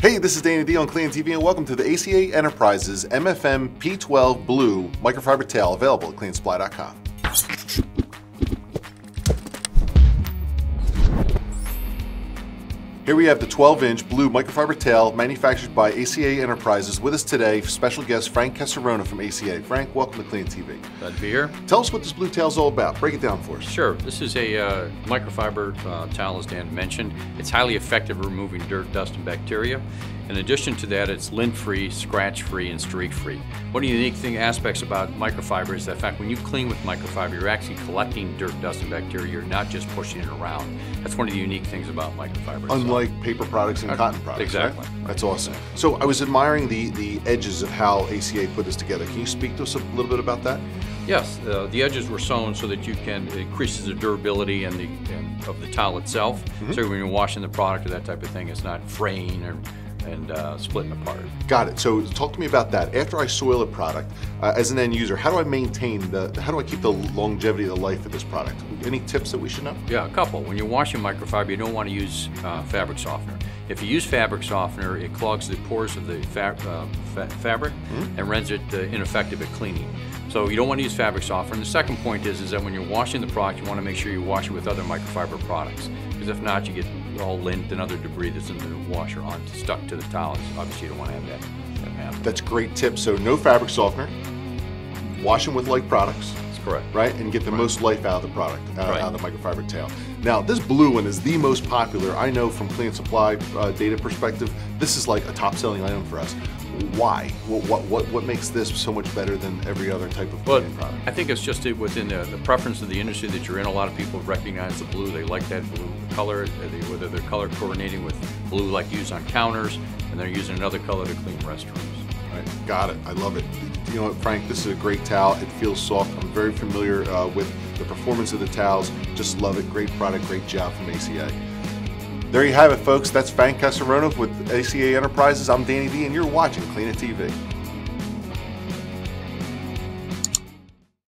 Hey, this is Danny D on CleanIt TV and welcome to the ACA Enterprises MFM P12 Blue microfiber tail available at cleanitsupply.com. Here we have the 12 inch blue microfiber tail manufactured by ACA Enterprises. With us today, special guest Frank Casarona from ACA. Frank, welcome to CleanIt TV. Glad to be here. Tell us what this blue tail is all about. Break it down for us. Sure. This is a uh, microfiber uh, towel, as Dan mentioned. It's highly effective at removing dirt, dust, and bacteria. In addition to that, it's lint-free, scratch-free, and streak-free. One of the unique thing aspects about microfiber is that fact when you clean with microfiber, you're actually collecting dirt, dust, and bacteria. You're not just pushing it around. That's one of the unique things about microfiber. Unlike paper products and cotton products. exactly. right? That's awesome. So I was admiring the, the edges of how ACA put this together. Can you speak to us a little bit about that? Yes, uh, the edges were sewn so that you can it increases the durability and the and of the towel itself. So when you're washing the product or that type of thing, it's not fraying or and uh, splitting apart. Got it. So talk to me about that. After I soil a product, uh, as an end user, how do I maintain the, how do I keep the longevity of the life of this product? Any tips that we should know? Yeah, a couple. When you're washing microfiber, you don't want to use uh, fabric softener. If you use fabric softener, it clogs the pores of the fa- uh, fa- fabric and renders it uh, ineffective at cleaning. So you don't want to use fabric softener. And the second point is, is that when you're washing the product, you want to make sure you wash it with other microfiber products. Because if not, you get all lint and other debris that's in the washer on stuck to the towel. Obviously, you don't want to have that, happen. That's great tip. So no fabric softener, wash them with like products. Correct. right? And get the most life out of the product, uh, Right. out of the microfiber tail. Now, this blue one is the most popular. I know from CleanIt Supply uh, data perspective, this is like a top-selling item for us. Why? What, what what what makes this so much better than every other type of Well, product? I think it's just within the, the preference of the industry that you're in. A lot of people recognize the blue. They like that blue color, uh, they, whether they're color coordinating with blue like used on counters, and they're using another color to clean restrooms. Right. Got it. I love it. You know what, Frank? This is a great towel. It feels soft. I'm very familiar uh, with the performance of the towels. Just love it. Great product. Great job from ACA. There you have it, folks. That's Frank Casarona with ACA Enterprises. I'm Danny D, and you're watching Clean It TV.